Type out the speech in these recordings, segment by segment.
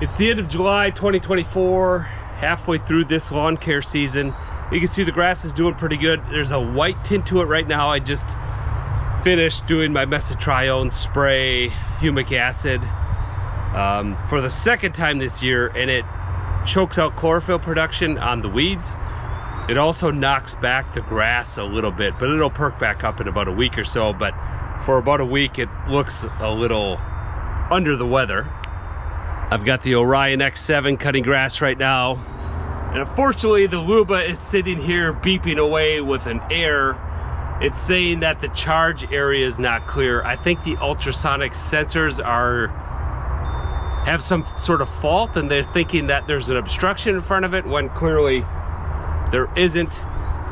It's the end of July 2024, halfway through this lawn care season. You can see the grass is doing pretty good. There's a white tint to it right now. I just finished doing my mesotrione spray, humic acid, um, for the second time this year, and it chokes out chlorophyll production on the weeds. It also knocks back the grass a little bit, but it'll perk back up in about a week or so. But for about a week, it looks a little under the weather. I've got the Orion X7 cutting grass right now. And unfortunately, the Luba is sitting here beeping away with an error. It's saying that the charge area is not clear. I think the ultrasonic sensors are have some sort of fault and they're thinking that there's an obstruction in front of it when clearly there isn't.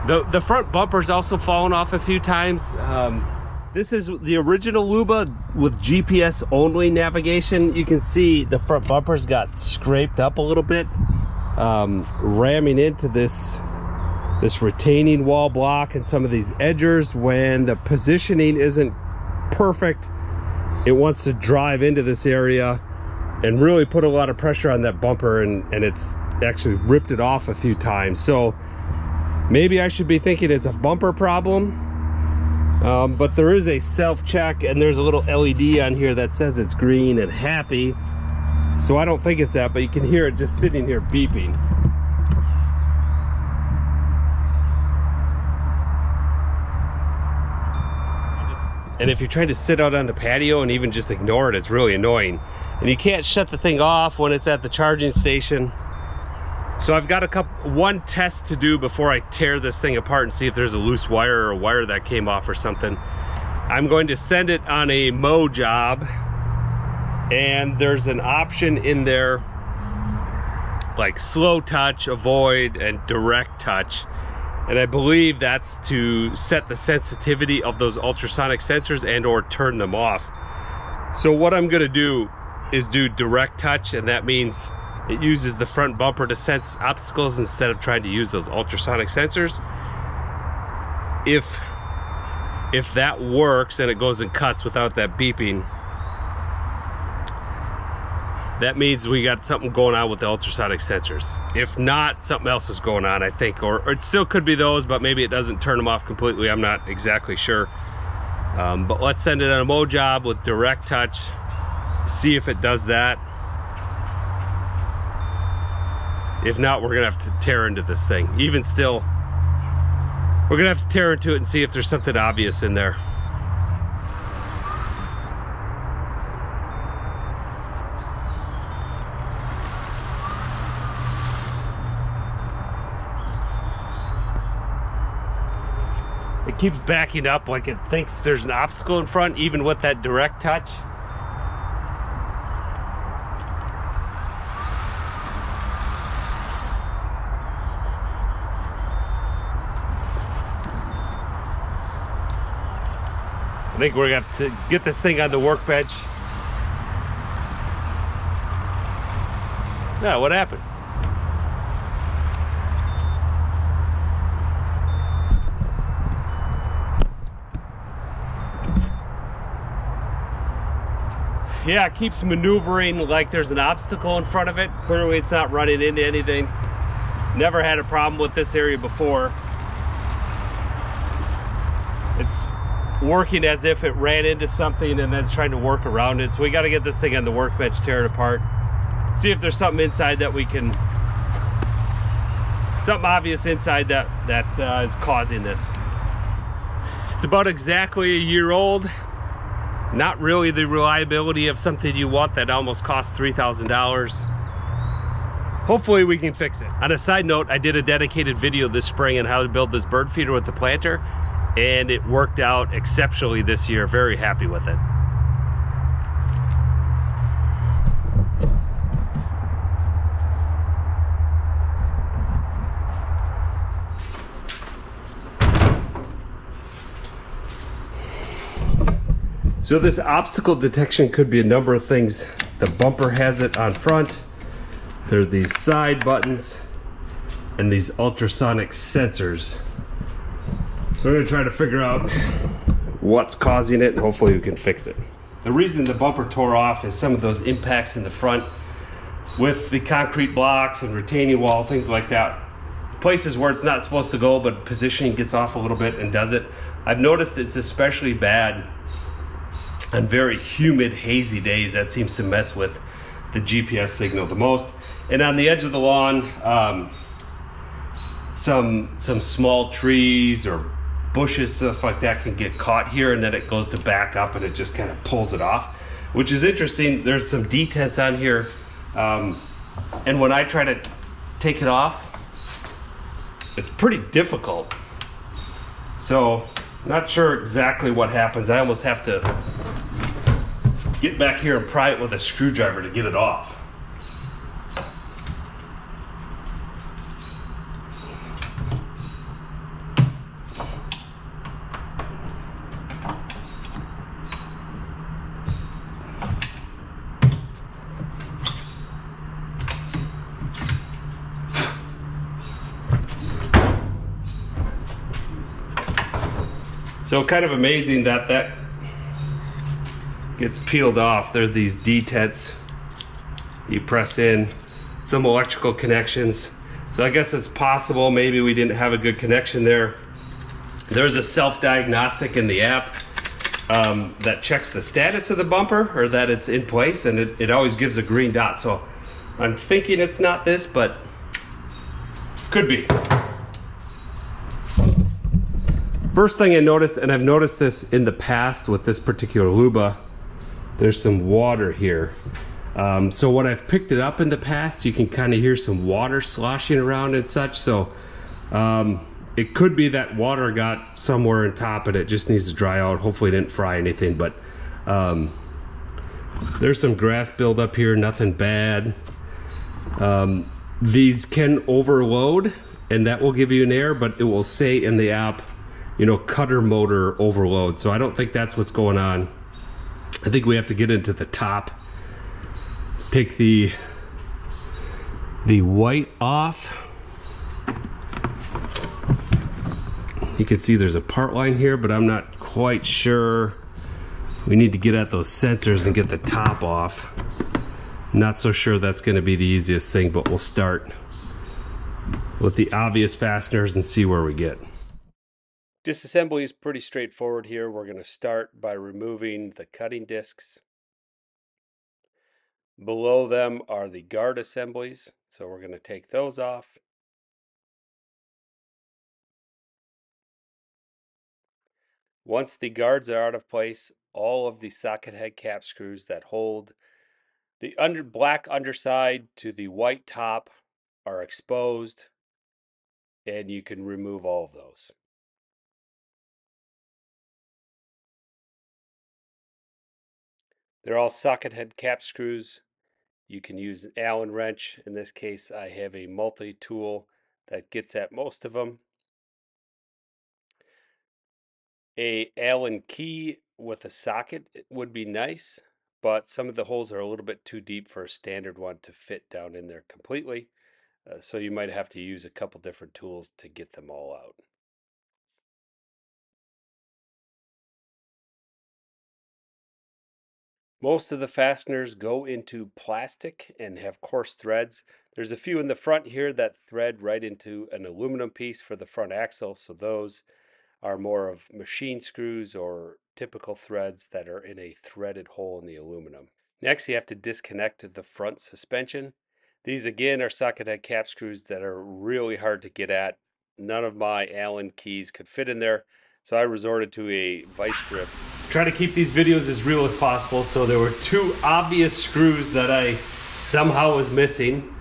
The, the front bumper's also fallen off a few times. Um, this is the original Luba with GPS only navigation. You can see the front bumpers got scraped up a little bit, um, ramming into this this retaining wall block and some of these edgers when the positioning isn't perfect. It wants to drive into this area and really put a lot of pressure on that bumper and, and it's actually ripped it off a few times. So maybe I should be thinking it's a bumper problem um, but there is a self-check and there's a little LED on here that says it's green and happy. So I don't think it's that, but you can hear it just sitting here beeping. And if you're trying to sit out on the patio and even just ignore it, it's really annoying. And you can't shut the thing off when it's at the charging station. So I've got a couple, one test to do before I tear this thing apart and see if there's a loose wire or a wire that came off or something. I'm going to send it on a mow job and there's an option in there like slow touch, avoid, and direct touch. And I believe that's to set the sensitivity of those ultrasonic sensors and or turn them off. So what I'm gonna do is do direct touch and that means it uses the front bumper to sense obstacles instead of trying to use those ultrasonic sensors. If if that works and it goes and cuts without that beeping, that means we got something going on with the ultrasonic sensors. If not, something else is going on, I think. Or, or it still could be those, but maybe it doesn't turn them off completely. I'm not exactly sure. Um, but let's send it on a mow job with direct touch, see if it does that. If not, we're gonna have to tear into this thing. Even still, we're gonna have to tear into it and see if there's something obvious in there. It keeps backing up like it thinks there's an obstacle in front, even with that direct touch. I think we're gonna have to get this thing on the workbench. Yeah, what happened? Yeah, it keeps maneuvering like there's an obstacle in front of it. Clearly it's not running into anything. Never had a problem with this area before. It's working as if it ran into something and then it's trying to work around it. So we got to get this thing on the workbench, tear it apart, see if there's something inside that we can, something obvious inside that that uh, is causing this. It's about exactly a year old. Not really the reliability of something you want that almost costs $3,000. Hopefully we can fix it. On a side note, I did a dedicated video this spring on how to build this bird feeder with the planter and it worked out exceptionally this year. Very happy with it. So this obstacle detection could be a number of things. The bumper has it on front. There are these side buttons and these ultrasonic sensors so we're gonna try to figure out what's causing it and hopefully we can fix it. The reason the bumper tore off is some of those impacts in the front with the concrete blocks and retaining wall, things like that. Places where it's not supposed to go, but positioning gets off a little bit and does it. I've noticed it's especially bad on very humid, hazy days. That seems to mess with the GPS signal the most. And on the edge of the lawn, um, some some small trees or bushes, stuff like that can get caught here and then it goes to back up and it just kind of pulls it off, which is interesting. There's some detents on here. Um, and when I try to take it off, it's pretty difficult. So not sure exactly what happens. I almost have to get back here and pry it with a screwdriver to get it off. So kind of amazing that that gets peeled off. There's these detents you press in, some electrical connections. So I guess it's possible maybe we didn't have a good connection there. There's a self-diagnostic in the app um, that checks the status of the bumper or that it's in place and it, it always gives a green dot. So I'm thinking it's not this, but could be. First thing I noticed, and I've noticed this in the past with this particular Luba, there's some water here. Um, so when I've picked it up in the past, you can kind of hear some water sloshing around and such. So um, it could be that water got somewhere on top and it just needs to dry out. Hopefully it didn't fry anything, but um, there's some grass buildup here, nothing bad. Um, these can overload and that will give you an error, but it will say in the app you know, cutter motor overload. So I don't think that's what's going on. I think we have to get into the top, take the the white off. You can see there's a part line here, but I'm not quite sure. We need to get at those sensors and get the top off. Not so sure that's gonna be the easiest thing, but we'll start with the obvious fasteners and see where we get. Disassembly is pretty straightforward here. We're going to start by removing the cutting discs. Below them are the guard assemblies, so we're going to take those off. Once the guards are out of place, all of the socket head cap screws that hold the under black underside to the white top are exposed and you can remove all of those. They're all socket head cap screws. You can use an Allen wrench. In this case, I have a multi-tool that gets at most of them. A Allen key with a socket would be nice, but some of the holes are a little bit too deep for a standard one to fit down in there completely. Uh, so you might have to use a couple different tools to get them all out. Most of the fasteners go into plastic and have coarse threads. There's a few in the front here that thread right into an aluminum piece for the front axle, so those are more of machine screws or typical threads that are in a threaded hole in the aluminum. Next, you have to disconnect the front suspension. These again are socket head cap screws that are really hard to get at. None of my Allen keys could fit in there, so I resorted to a vice grip try to keep these videos as real as possible. So there were two obvious screws that I somehow was missing.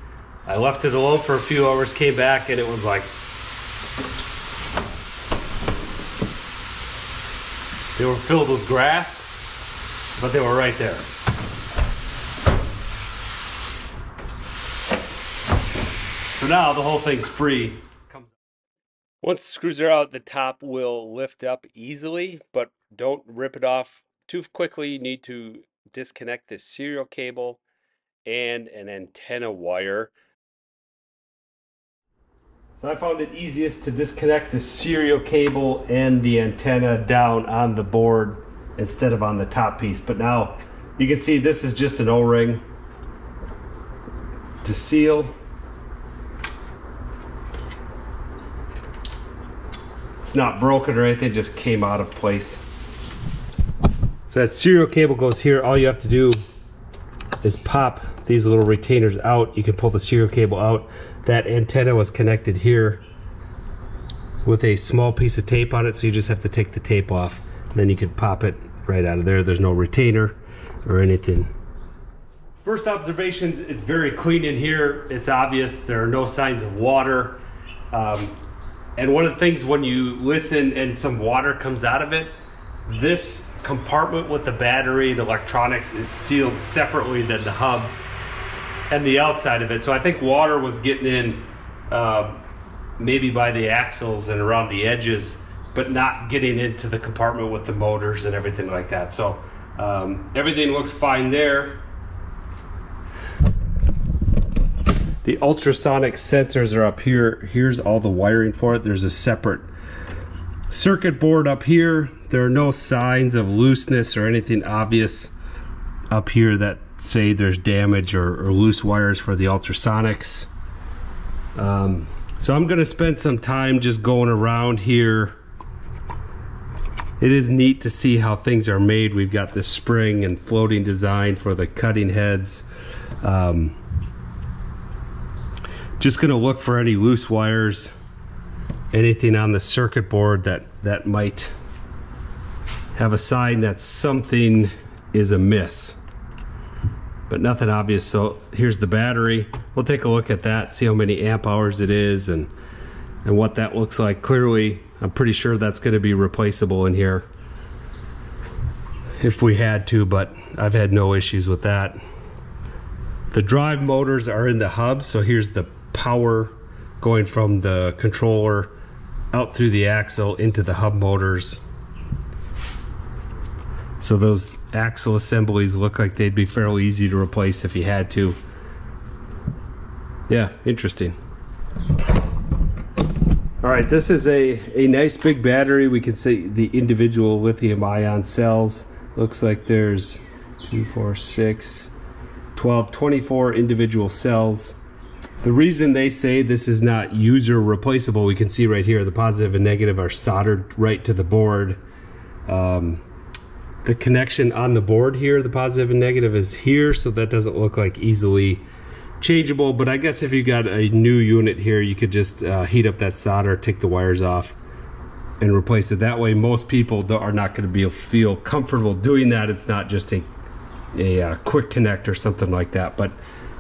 I left it alone for a few hours, came back, and it was like they were filled with grass, but they were right there. So now the whole thing's free. Once the screws are out, the top will lift up easily, but don't rip it off too quickly. You need to disconnect the serial cable and an antenna wire. So I found it easiest to disconnect the serial cable and the antenna down on the board instead of on the top piece. But now you can see this is just an O-ring. to seal. Not broken or anything, just came out of place. So that serial cable goes here. All you have to do is pop these little retainers out. You can pull the serial cable out. That antenna was connected here with a small piece of tape on it. So you just have to take the tape off. Then you can pop it right out of there. There's no retainer or anything. First observations, it's very clean in here. It's obvious there are no signs of water. Um, and one of the things when you listen and some water comes out of it, this compartment with the battery and electronics is sealed separately than the hubs and the outside of it. So I think water was getting in uh, maybe by the axles and around the edges, but not getting into the compartment with the motors and everything like that. So um, everything looks fine there. The ultrasonic sensors are up here. Here's all the wiring for it. There's a separate circuit board up here. There are no signs of looseness or anything obvious up here that say there's damage or, or loose wires for the ultrasonics. Um, so I'm gonna spend some time just going around here. It is neat to see how things are made. We've got this spring and floating design for the cutting heads. Um, just gonna look for any loose wires, anything on the circuit board that, that might have a sign that something is amiss. But nothing obvious, so here's the battery. We'll take a look at that, see how many amp hours it is and, and what that looks like. Clearly, I'm pretty sure that's gonna be replaceable in here if we had to, but I've had no issues with that. The drive motors are in the hub, so here's the power going from the controller out through the axle into the hub motors. So those axle assemblies look like they'd be fairly easy to replace if you had to. Yeah, interesting. All right, this is a, a nice big battery. We can see the individual lithium ion cells. Looks like there's two, four, six, 12, 24 individual cells. The reason they say this is not user replaceable, we can see right here, the positive and negative are soldered right to the board. Um, the connection on the board here, the positive and negative is here, so that doesn't look like easily changeable, but I guess if you got a new unit here, you could just uh, heat up that solder, take the wires off, and replace it. That way, most people are not going to be feel comfortable doing that. It's not just a, a uh, quick connect or something like that, but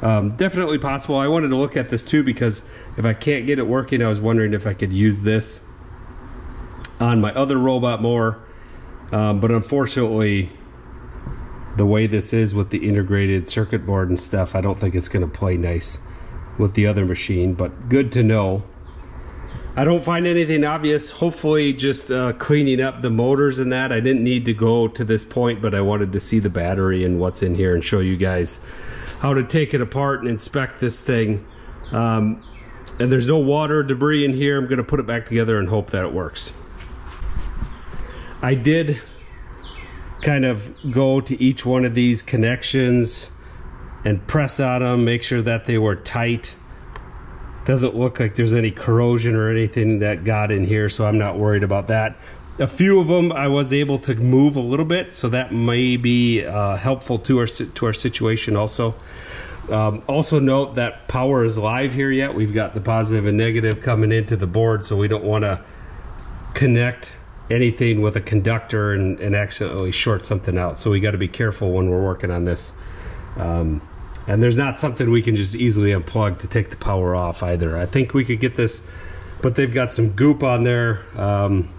um, definitely possible. I wanted to look at this too because if I can't get it working, I was wondering if I could use this on my other robot mower. Um, but unfortunately, the way this is with the integrated circuit board and stuff, I don't think it's going to play nice with the other machine. But good to know. I don't find anything obvious. Hopefully just uh, cleaning up the motors and that. I didn't need to go to this point, but I wanted to see the battery and what's in here and show you guys how to take it apart and inspect this thing. Um, and there's no water debris in here. I'm gonna put it back together and hope that it works. I did kind of go to each one of these connections and press on them, make sure that they were tight. Doesn't look like there's any corrosion or anything that got in here, so I'm not worried about that. A few of them I was able to move a little bit, so that may be uh, helpful to our to our situation also. Um, also note that power is live here yet. We've got the positive and negative coming into the board, so we don't want to connect anything with a conductor and, and accidentally short something out. So we got to be careful when we're working on this. Um, and there's not something we can just easily unplug to take the power off either. I think we could get this, but they've got some goop on there um,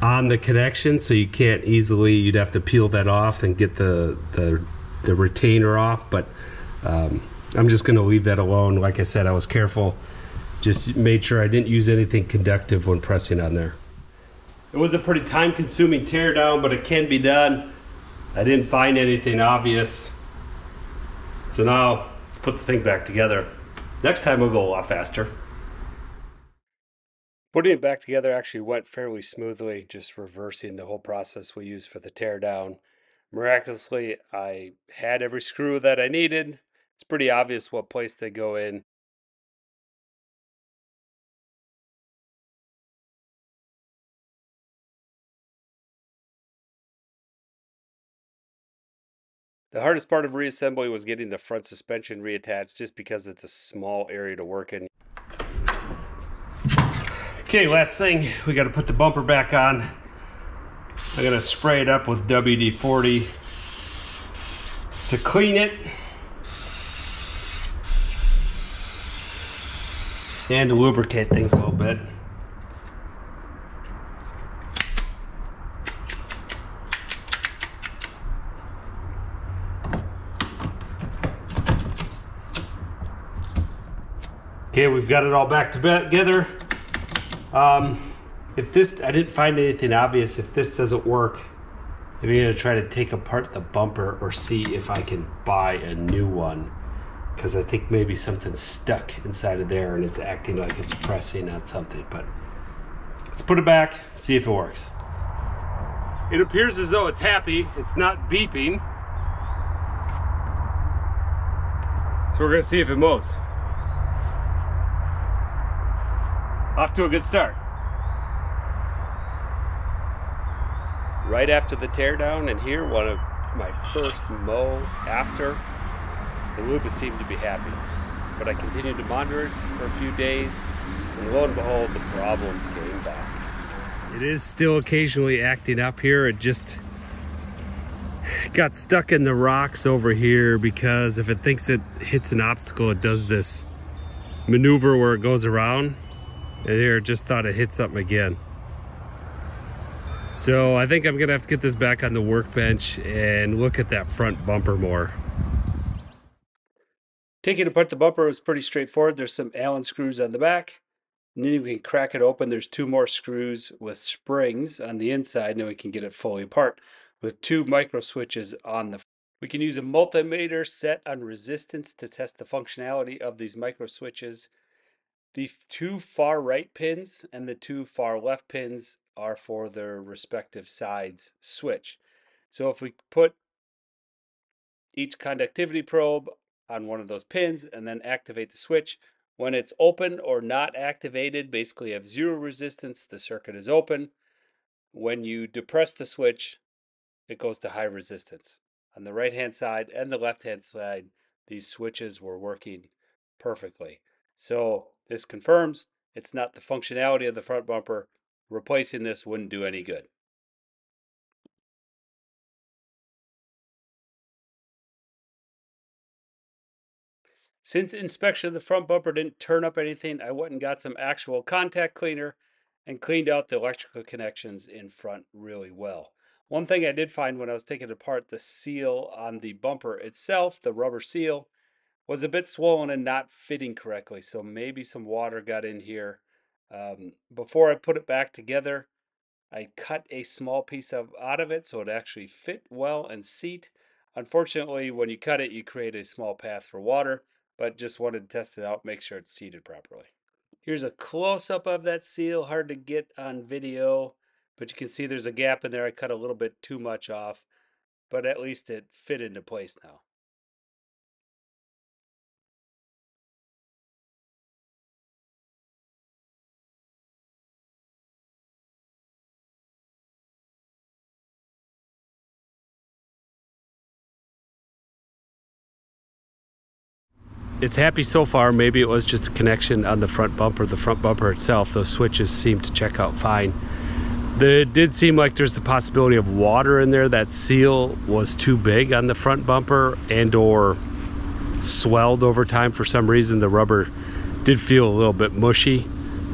on the connection, so you can't easily. You'd have to peel that off and get the the, the retainer off. But um, I'm just going to leave that alone. Like I said, I was careful. Just made sure I didn't use anything conductive when pressing on there. It was a pretty time consuming teardown, but it can be done. I didn't find anything obvious. So now let's put the thing back together. Next time we'll go a lot faster. Putting it back together actually went fairly smoothly, just reversing the whole process we used for the teardown. Miraculously, I had every screw that I needed. It's pretty obvious what place they go in. The hardest part of reassembly was getting the front suspension reattached just because it's a small area to work in. Okay, last thing, we got to put the bumper back on. I'm to spray it up with WD-40 to clean it. And to lubricate things a little bit. Okay, we've got it all back together. Um, if this, I didn't find anything obvious. If this doesn't work, I'm gonna try to take apart the bumper or see if I can buy a new one. Because I think maybe something's stuck inside of there and it's acting like it's pressing on something. But let's put it back, see if it works. It appears as though it's happy. It's not beeping. So we're gonna see if it moves. Off to a good start. Right after the teardown, and here one of my first mow after, the Luba seemed to be happy. But I continued to monitor it for a few days, and lo and behold, the problem came back. It is still occasionally acting up here. It just got stuck in the rocks over here because if it thinks it hits an obstacle, it does this maneuver where it goes around and here just thought it hit something again. So I think I'm gonna have to get this back on the workbench and look at that front bumper more. Taking apart the bumper was pretty straightforward. There's some Allen screws on the back. And then you can crack it open. There's two more screws with springs on the inside, and we can get it fully apart with two micro switches on the we can use a multimeter set on resistance to test the functionality of these micro switches the two far right pins and the two far left pins are for their respective sides switch. So if we put each conductivity probe on one of those pins and then activate the switch, when it's open or not activated, basically have zero resistance, the circuit is open. When you depress the switch, it goes to high resistance. On the right hand side and the left hand side, these switches were working perfectly. So this confirms it's not the functionality of the front bumper. Replacing this wouldn't do any good. Since inspection of the front bumper didn't turn up anything, I went and got some actual contact cleaner and cleaned out the electrical connections in front really well. One thing I did find when I was taking apart the seal on the bumper itself, the rubber seal, was a bit swollen and not fitting correctly. So maybe some water got in here. Um, before I put it back together, I cut a small piece of out of it so it actually fit well and seat. Unfortunately, when you cut it, you create a small path for water, but just wanted to test it out, make sure it's seated properly. Here's a close-up of that seal, hard to get on video, but you can see there's a gap in there. I cut a little bit too much off, but at least it fit into place now. It's happy so far. Maybe it was just a connection on the front bumper, the front bumper itself. Those switches seem to check out fine. There did seem like there's the possibility of water in there. That seal was too big on the front bumper and or swelled over time for some reason. The rubber did feel a little bit mushy.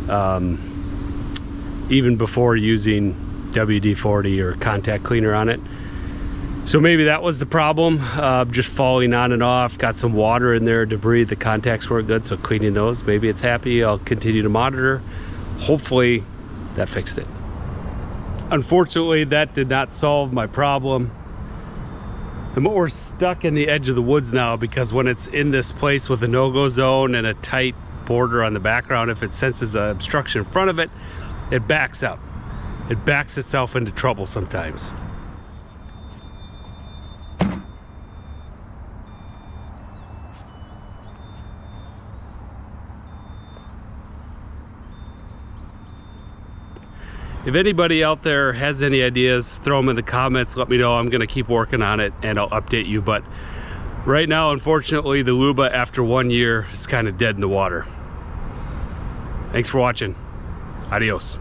Um, even before using WD-40 or contact cleaner on it. So maybe that was the problem, uh, just falling on and off, got some water in there, debris, the contacts weren't good, so cleaning those. Maybe it's happy, I'll continue to monitor. Hopefully that fixed it. Unfortunately, that did not solve my problem. The we're stuck in the edge of the woods now because when it's in this place with a no-go zone and a tight border on the background, if it senses an obstruction in front of it, it backs up. It backs itself into trouble sometimes. If anybody out there has any ideas, throw them in the comments. Let me know. I'm going to keep working on it and I'll update you. But right now, unfortunately, the Luba after one year is kind of dead in the water. Thanks for watching. Adios.